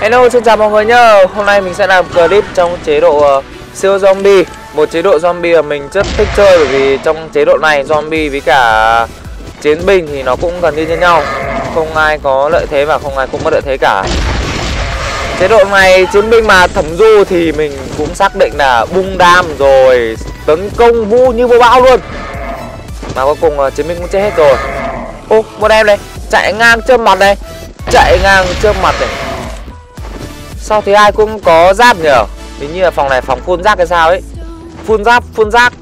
Hello xin chào mọi người nhá. Hôm nay mình sẽ làm clip trong chế độ uh, siêu zombie. Một chế độ zombie mà mình rất thích chơi Bởi vì trong chế độ này zombie với cả chiến binh thì nó cũng gần như như nhau. Không ai có lợi thế và không ai cũng mất lợi thế cả. Chế độ này chiến binh mà thẩm du thì mình cũng xác định là bung đam rồi Tấn công vu như vô bão luôn. Mà cuối cùng uh, chiến binh cũng chết hết rồi. Ô một em này chạy ngang trước mặt này Chạy ngang trước mặt này. Sao thì ai cũng có giáp nhở Hình như là phòng này phòng phun rác hay sao ấy? Phun giáp, phun rác.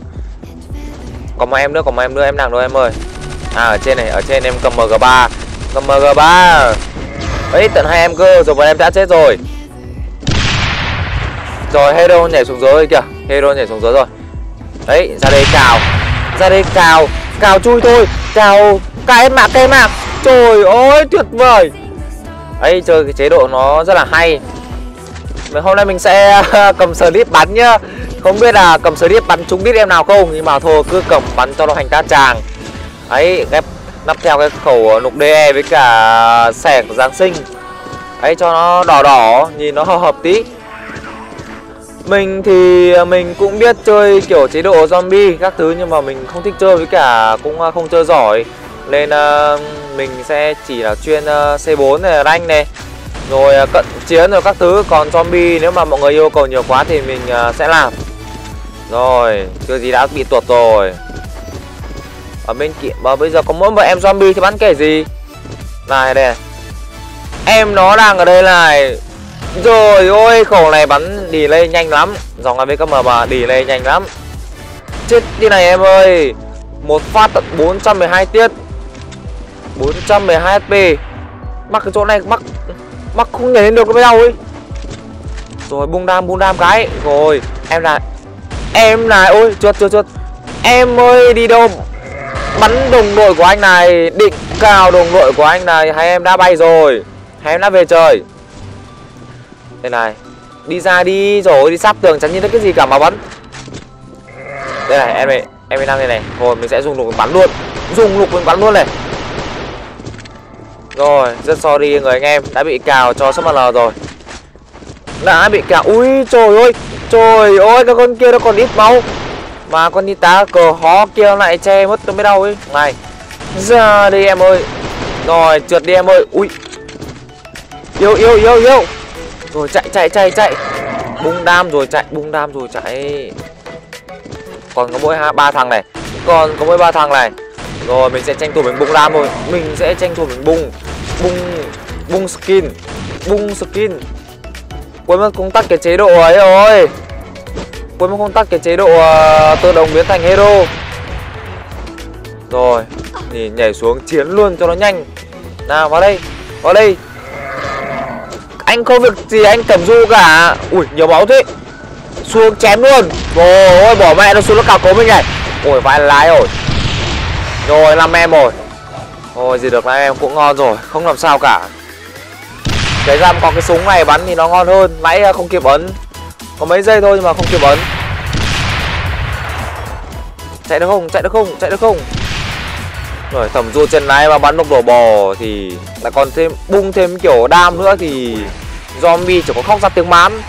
Còn một em nữa, còn một em nữa, em nàng đâu em ơi? À ở trên này, ở trên em cầm MG3 Cầm MG3 Ấy tận hai em cơ, rồi bọn em đã chết rồi. Rồi Hero nhảy xuống dưới kìa. Hero nhảy xuống dưới rồi. Đấy, ra đây cào. Ra đây cào, cào chui thôi. Cào, cái mạc, cái mạc Trời ơi, tuyệt vời. Ấy chơi cái chế độ nó rất là hay hôm nay mình sẽ cầm slip bắn nhá. Không biết là cầm slip bắn trúng đít em nào không Nhưng mà thôi cứ cầm bắn cho nó thành ta tràng. Ấy ghép nắp theo cái khẩu nục DE với cả xẻ của Giáng sinh. Ấy cho nó đỏ đỏ nhìn nó hợp tí. Mình thì mình cũng biết chơi kiểu chế độ zombie các thứ nhưng mà mình không thích chơi với cả cũng à, không chơi giỏi. Nên uh, mình sẽ chỉ là chuyên à, uh, C4 này rank này rồi à, cận chiến rồi các thứ. Còn zombie, nếu mà mọi người yêu cầu nhiều quá thì mình à, sẽ làm. Rồi chưa gì đã bị tuột rồi. Ở bên kia, mà bây giờ có mỗi một em zombie thì bắn kể gì? Này, đây em nó đang ở đây này. Rồi, ôi khẩu này, bắn delay lên nhanh lắm. Dòng AVKM mà đi lên nhanh lắm. Chết đi này, em ơi. Một phát tận 412 tiết. 412 HP Mắc cái chỗ này, mắc. Mắc không nhảy lên được với đâu ấy. Rồi bung đam bung đam cái. Rồi, em là Em này ôi, chuột chuột chuột. Em ơi, đi đâu? Bắn đồng đội của anh này, Định cào đồng đội của anh này, hay em đã bay rồi? Hay em đã về trời? Đây này, Đi ra đi rồi, đi sắp tường, chẳng như thế cái gì cả mà bắn. Đây này, em này, Em đang đây này. Rồi mình sẽ dùng lục bắn luôn. Dùng lục mình bắn luôn này rồi, rất sorry người anh em đã bị cào cho sắp l rồi. Đã bị cào. Ui trời ơi. Trời ơi cái con kia nó còn ít máu. Mà con đi tá cờ hó kia lại che mất tôi mới đau ấy. Này. Ra đi em ơi. Rồi, trượt đi em ơi. Ui. Yêu yêu yêu yêu. Rồi chạy chạy chạy chạy. Bung đam rồi chạy, bung đam rồi chạy. Còn có mỗi ba thằng này. Còn có mỗi ba thằng này. Rồi mình sẽ tranh thủ mình bung đam thôi Mình sẽ tranh thủ mình bung Bung Bung skin Bung skin. Quên mất công tắt cái chế độ ấy rồi. Quên mất công tắt cái chế độ uh, tự động biến thành hero. Rồi thì nhảy xuống chiến luôn cho nó nhanh. Nào vào đây Vào đây. Anh không việc gì anh cầm du cả. Ui nhiều máu thế. Xuống chém luôn. Ôi bỏ mẹ nó xuống nó cào cố mình này Ôi vai lái rồi. Rồi làm em rồi. Thôi gì được nay em cũng ngon rồi Không làm sao cả Cái răm có cái súng này bắn thì nó ngon hơn Nãy à, không kịp ấn Có mấy giây thôi nhưng mà không kịp ấn Chạy được không? Chạy được không? Chạy được không? Rồi thẩm du chân lái mà bắn độc đổ bò Thì lại còn thêm bung thêm kiểu đam nữa Thì zombie chỉ có khóc ra tiếng mán.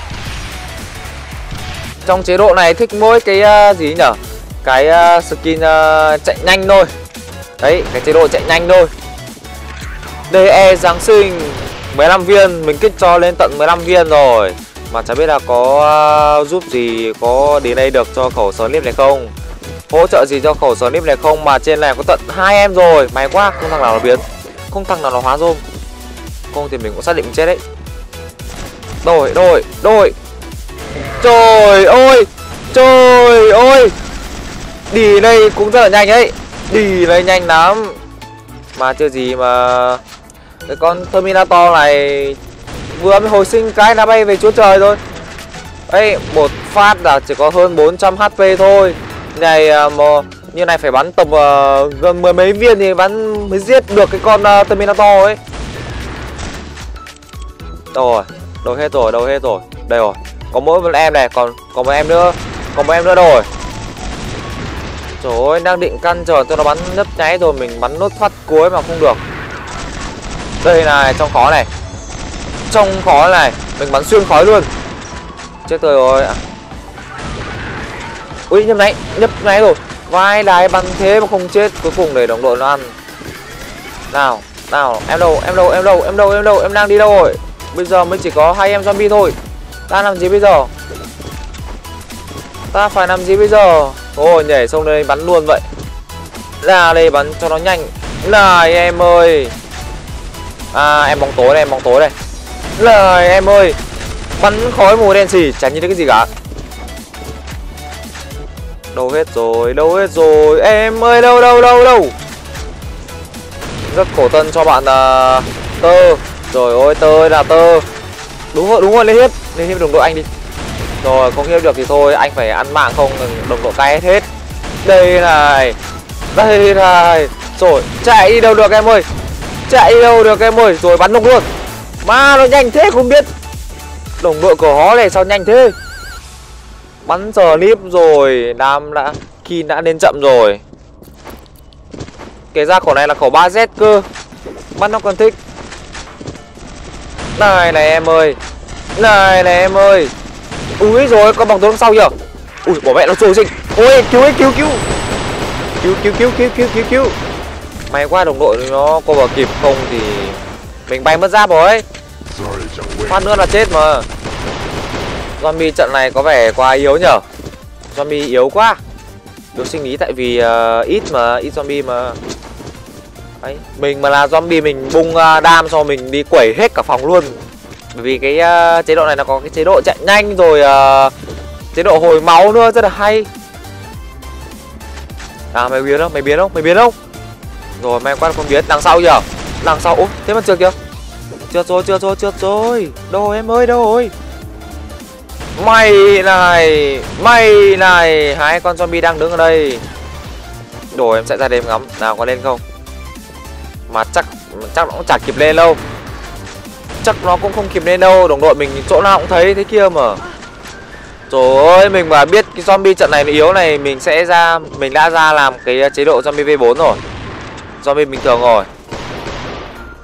Trong chế độ này thích mỗi cái uh, gì nhở Cái uh, skin uh, chạy nhanh thôi Đấy, cái chế độ chạy nhanh thôi. DE Giáng sinh 15 viên, mình kích cho lên tận 15 viên rồi. Mà chả biết là có uh, giúp gì, có đến đây được cho khẩu slip này không? Hỗ trợ gì cho khẩu slip này không? Mà trên này có tận hai em rồi. May quá, không thằng nào nó biến. Không thằng nào nó hóa rôm. Không thì mình cũng xác định chết đấy. Đổi, đổi, đổi. Trời ơi Trời ơi. Đi đây cũng rất là nhanh ấy Đi lấy nhanh lắm. Mà chưa gì mà Cái con Terminator này Vừa mới hồi sinh cái đã bay về chúa trời thôi. Ấy một phát là chỉ có hơn 400 HP thôi. Này à, mà như này phải bắn tầm uh, à, gần mười mấy viên thì bắn mới giết được cái con uh, Terminator ấy. Đâu rồi? Đâu hết rồi, đâu hết rồi? Đây rồi. Có mỗi một em này, còn còn một em nữa. Còn một em nữa đâu rồi? Trời ơi, đang định căn chờ cho nó bắn nấp nháy rồi mình bắn nốt phát cuối mà không được. Đây này, trong khó này. Trong khó này mình bắn xuyên khói luôn. Chết tôi rồi. Ui nhấp này nhấp này rồi. Vai đái bắn thế mà không chết cuối cùng để đồng đội nó ăn. Nào nào em đâu em đâu em đâu em đâu em đâu em đang đi đâu rồi? Bây giờ mới chỉ có hai em zombie thôi. Ta làm gì bây giờ? Ta phải làm gì bây giờ? Ôi nhảy xong đây bắn luôn vậy. Ra đây bắn cho nó nhanh. Này em ơi. À em bóng tối đây em bóng tối đây. Lời em ơi. Bắn khói mù đen xì chẳng nhìn thấy cái gì cả. Đâu hết rồi đâu hết rồi. Em ơi đâu đâu đâu đâu. Rất khổ thân cho bạn uh, tơ. Rồi ôi tơ là tơ. Đúng rồi đúng rồi lên hiếp. Lên hiếp đồng đội anh đi rồi không hiếp được thì thôi, anh phải ăn mạng không, đồng đội cay hết. Hết đây này đây này. Rồi, chạy đi đâu được em ơi? Chạy đi đâu được em ơi? Rồi, bắn đồng luôn. Mà nó nhanh thế, không biết. Đồng đội của hó này sao nhanh thế? Bắn giờ nip rồi nam đã Kin đã lên chậm rồi. Cái ra khẩu này là khẩu 3Z cơ. Mắt nó còn thích. Này này em ơi. Này này em ơi. Úi rồi con bằng đằng sau kìa. Ui bỏ mẹ nó trôi sinh Ôi cứu ấy cứu cứu. Cứu cứu cứu cứu cứu cứu cứu. May quá đồng đội nó cô vào kịp không thì Mình bay mất giáp rồi. Phát nữa là chết mà. Zombie trận này có vẻ quá yếu nhở? Zombie yếu quá. Được sinh lý tại vì uh, ít mà, ít zombie mà. Đấy, mình mà là zombie mình bung uh, đam cho mình đi quẩy hết cả phòng luôn. Bởi vì cái uh, chế độ này nó có cái chế độ chạy nhanh rồi uh, Chế độ hồi máu nữa rất là hay. À mày biến không? Mày biến không? Mày biến không? Rồi mày quan không biến. Đằng sau kìa. Đằng sau. Ủa thế mà trượt kìa. Trượt rồi trượt rồi trượt rồi. Đâu em ơi đâu rồi? Mày này Mày này. Hai con zombie đang đứng ở đây. Đồ em sẽ ra đêm ngắm. Nào có lên không? Mà chắc chắc nó cũng chả kịp lên đâu chắc nó cũng không kịp lên đâu đồng đội mình chỗ nào cũng thấy thế kia mà. Trời ơi, mình mà biết cái zombie trận này nó yếu này Mình sẽ ra, mình đã ra làm cái chế độ zombie V4 rồi. Zombie bình thường rồi.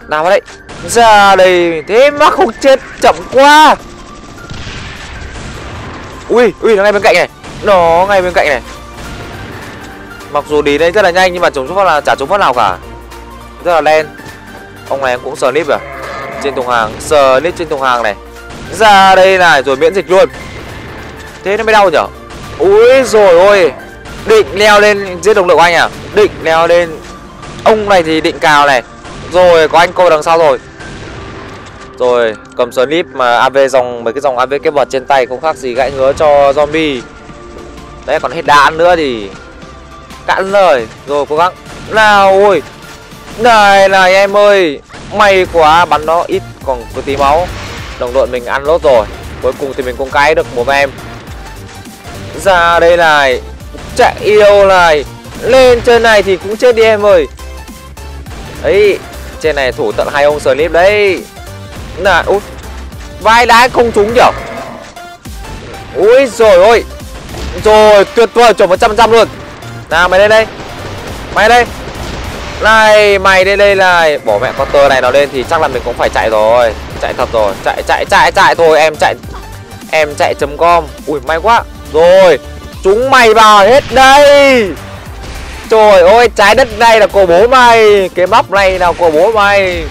Nào vào đây. Ra đây, thế mà không chết, chậm quá. Ui, ui, nó ngay bên cạnh này. Nó ngay bên cạnh này. Mặc dù đi đây rất là nhanh nhưng mà chúng phát là chả chúng phát nào cả. Rất là đen. Ông này cũng sờ nip à? Trên thùng hàng, sờ lên trên thùng hàng này. Ra đây này, rồi miễn dịch luôn. Thế nó mới đau nhở? Ui rồi ôi, định leo lên giết đồng đội của anh à? Định leo lên, ông này thì định cào này. Rồi, có anh cô đằng sau rồi. Rồi, cầm sờ nip mà av dòng, mấy cái dòng av cái bật trên tay không khác gì gãy ngứa cho zombie. Đấy, còn hết đạn nữa thì cạn lời. Rồi, cố gắng. Nào, ôi. Này này, em ơi. May quá, bắn nó ít, còn có tí máu. Đồng đội mình ăn lốt rồi. Cuối cùng thì mình cũng cái được một em. Ra đây này. Chạy yêu này. Lên trên này thì cũng chết đi em ơi. Đấy Trên này thủ tận hai ông slip đấy. Là út, Vai đá không trúng nhở? Ui rồi, ôi. Rồi, tuyệt vời, chuẩn 100% luôn. Nào, mày lên đây. Mày đây này, mày đây đây này. Bỏ mẹ con tơ này nó lên thì chắc là mình cũng phải chạy rồi. Chạy thật rồi. Chạy chạy chạy chạy thôi. Em chạy Em chạy chấm com. Ui, may quá. Rồi, Chúng mày vào hết đây. Trời ơi, trái đất này là của bố mày. Cái map này là của bố mày.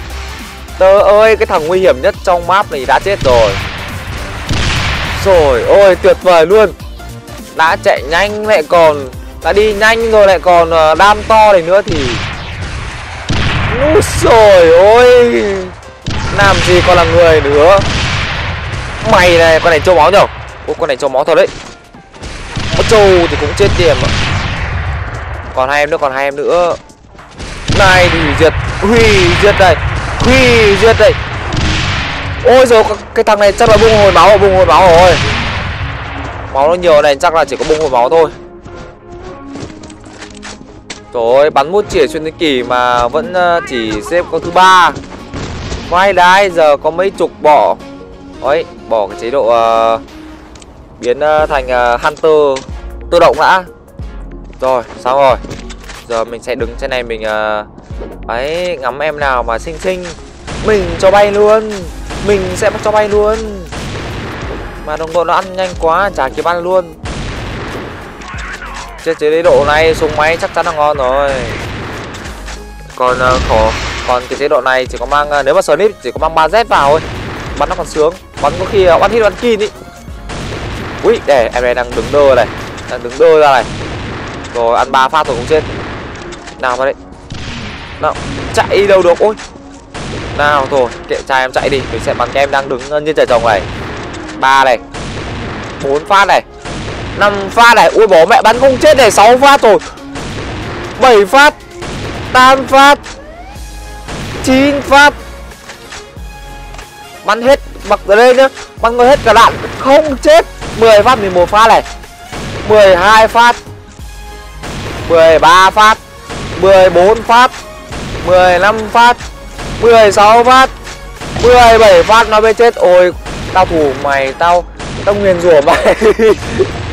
Tơ ơi, cái thằng nguy hiểm nhất trong map này đã chết rồi. Rồi ôi tuyệt vời luôn. Đã chạy nhanh lại còn, Đã đi nhanh rồi lại còn ờ, đam to này nữa thì Úi rồi ôi Làm gì còn là người nữa Mày này, con này trâu máu nhở? Ô, con này trâu máu thật đấy. Trâu thì cũng chết tiềm Còn hai em nữa, còn hai em nữa. Này thì hủy diệt Hủy diệt đây, Hủy diệt đây. Ôi rồi cái thằng này chắc là bung hồi máu, Bung hồi máu rồi. Máu nó nhiều này, chắc là chỉ có bung hồi máu thôi. Trời ơi, bắn một chỉa xuyên thế kỷ mà vẫn ờ, chỉ xếp con thứ ba. Vai đái giờ có mấy chục bỏ Đấy, bỏ cái chế độ uh, biến uh, thành uh, Hunter tự động đã. Rồi, xong rồi. Giờ mình sẽ đứng trên này mình uh, Ấy, ngắm em nào mà xinh xinh. Mình cho bay luôn. Mình sẽ cho bay luôn. Mà đồng đội nó ăn nhanh quá chả kịp ăn luôn chết chế độ này súng máy chắc chắn là ngon rồi. Còn uh, khổ. Còn cái chế độ này chỉ có mang uh, nếu mà snip chỉ có mang 3 z vào thôi bắn nó còn sướng. Bắn có khi uh, hit bắn kin ý. Ui để em này đang đứng đơ này. Đang đứng đơ ra này. Rồi ăn ba phát rồi cũng chết. Nào vào đấy nào chạy đâu được? Ôi. Nào thôi kệ trai em chạy đi. Mình sẽ bắn cái em đang đứng như trời trồng này. Ba này. Bốn phát này. 5 phát này. Ui, bố mẹ bắn không chết này. 6 phát rồi. 7 phát. 8 phát. 9 phát. Bắn hết. Mặc ở đây nhá. Bắn hết cả đạn. Không chết. 10 phát 11 phát này. 12 phát. 13 phát. 14 phát. 15 phát. 16 phát. 17 phát. Nó mới chết. Ôi tao thủ mày tao. Tao nguyền rủa mày.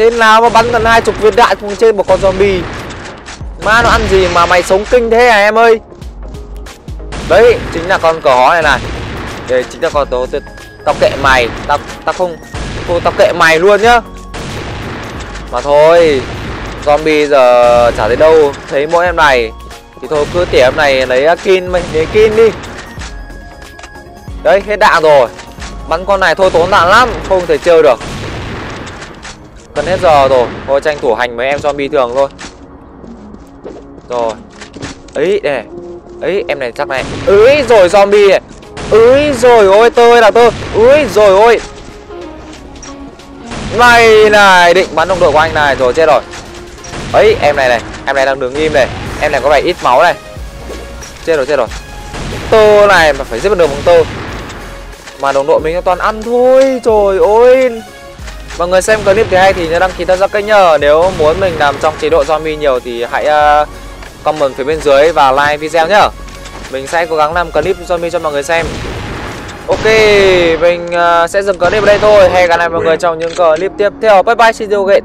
thế nào mà bắn tận hai chục viên đạn cùng trên một con zombie? Ma nó ăn gì mà mày sống kinh thế à em ơi? Đấy chính là con cỏ này này. Đây chính là con tố tao, tao kệ mày. Tao tao không thôi tao kệ mày luôn nhá. Mà thôi zombie giờ chả thấy đâu. Thấy mỗi em này thì thôi cứ tỉa em này lấy à, kin mày lấy kin đi. Đấy hết đạn rồi. Bắn con này thôi tốn đạn lắm không thể chơi được cần hết giờ rồi. Thôi tranh thủ hành mấy em zombie thường thôi. Rồi. Ấy đây này ấy em này chắc này. Ấy rồi zombie này ấy rồi ôi tơi là tơ. Ấy rồi ôi. Này này, định bắn đồng đội của anh này. Rồi, chết rồi. Ấy em này này. Em này đang đứng im này. Em này có vẻ ít máu này. Chết rồi chết rồi. Tơ này, mà phải giết được bằng tơ. Mà đồng đội mình toàn ăn thôi. Trời ơi mọi người xem clip thì hay thì nhớ đăng ký theo dõi kênh nhờ nếu muốn mình làm trong chế độ zombie nhiều thì hãy uh, comment phía bên dưới và like video nhá. Mình sẽ cố gắng làm clip zombie cho mọi người xem. Ok, mình uh, sẽ dừng clip ở đây thôi. Hẹn gặp lại mọi người trong những clip tiếp theo. Bye bye, see you again.